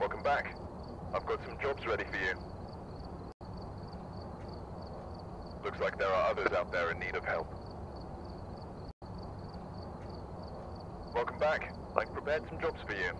Welcome back. I've got some jobs ready for you. Looks like there are others out there in need of help. Welcome back. I've prepared some jobs for you.